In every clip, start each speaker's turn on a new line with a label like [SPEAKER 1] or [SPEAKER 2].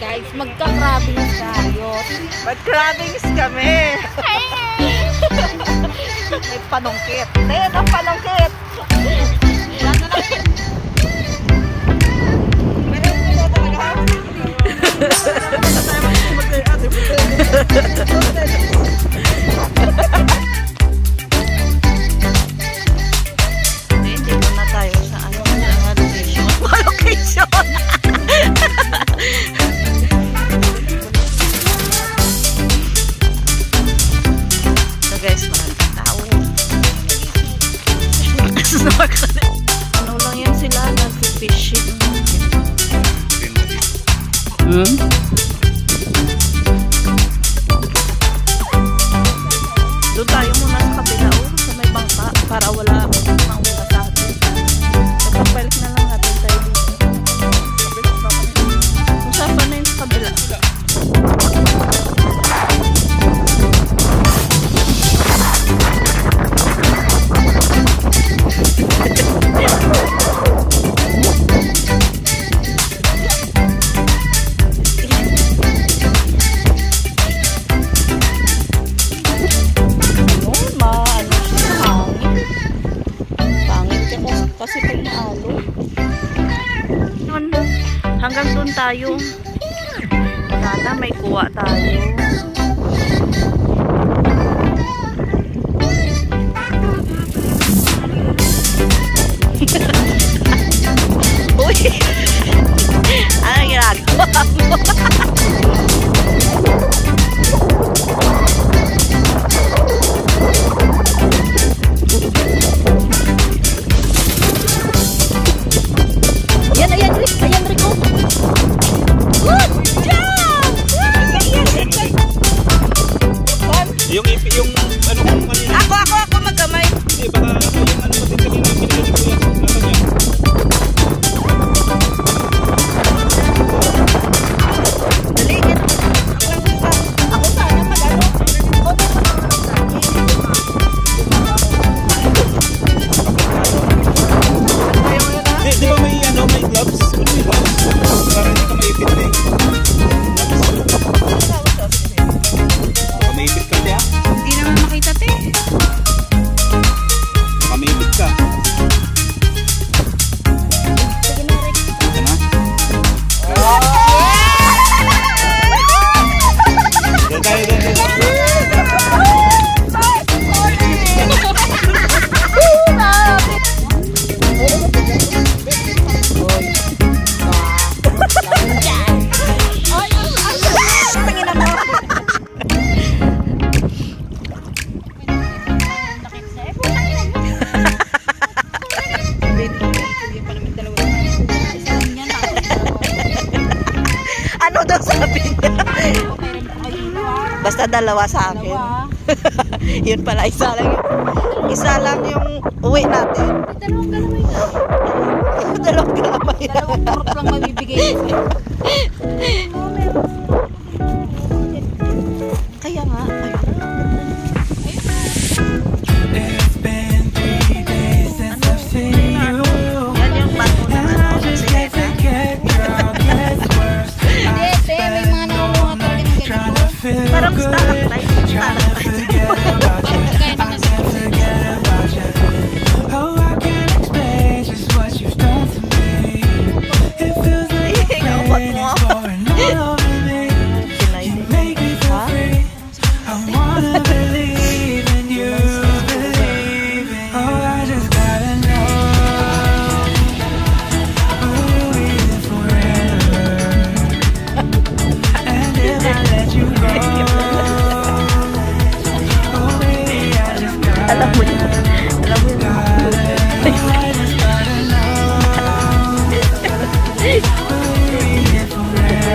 [SPEAKER 1] guys. Magka-crabbings tayo.
[SPEAKER 2] Mag-crabbings kami. Hey! May panungkit. Ayun ang panungkit. tayo. Sana may kuha tayo. Basta dalawa sa akin. Dalawa. yun pala, isa lang yun. Isa lang yung uwi natin.
[SPEAKER 1] Dalawang galamay na.
[SPEAKER 2] Dalawang galamay.
[SPEAKER 1] Dalawang turok lang mabibigay.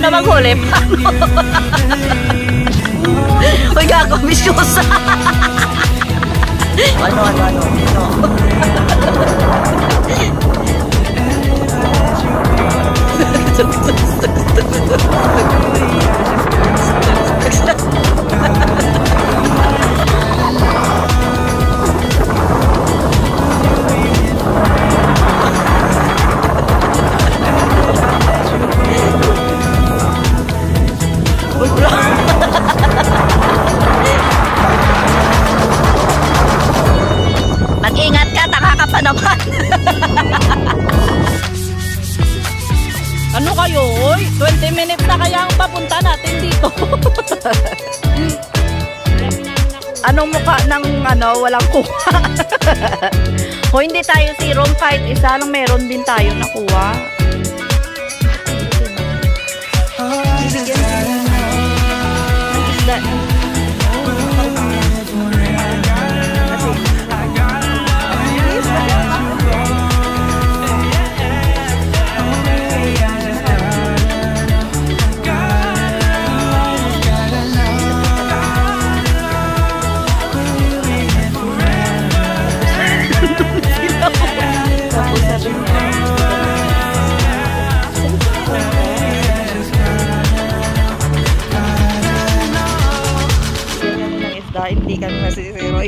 [SPEAKER 2] Paano maghuli? Uy, gago, misyosa. ano, ano, ano, ano? Mag-ingat ka pa naman. ano kayo, oy? 20 minutes na kaya ang papunta natin dito. Anong mukha ng ano, walang kuha? o hindi tayo zero kahit isa lang meron din tayo nakuha. Ng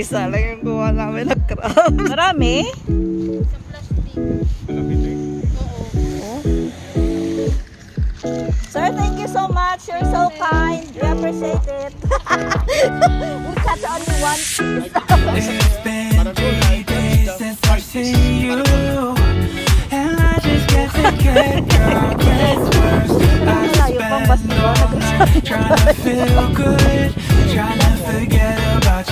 [SPEAKER 2] Isa lang yung namin crab. Marami? Sir, thank you so much. You're so kind. We appreciate it. we catch only one piece.
[SPEAKER 1] It's been three days since I've seen you, and I just can't forget your gets worse. I
[SPEAKER 2] Malayo pang bus
[SPEAKER 1] spend
[SPEAKER 2] mo.
[SPEAKER 1] all night trying to feel good, trying to forget about you.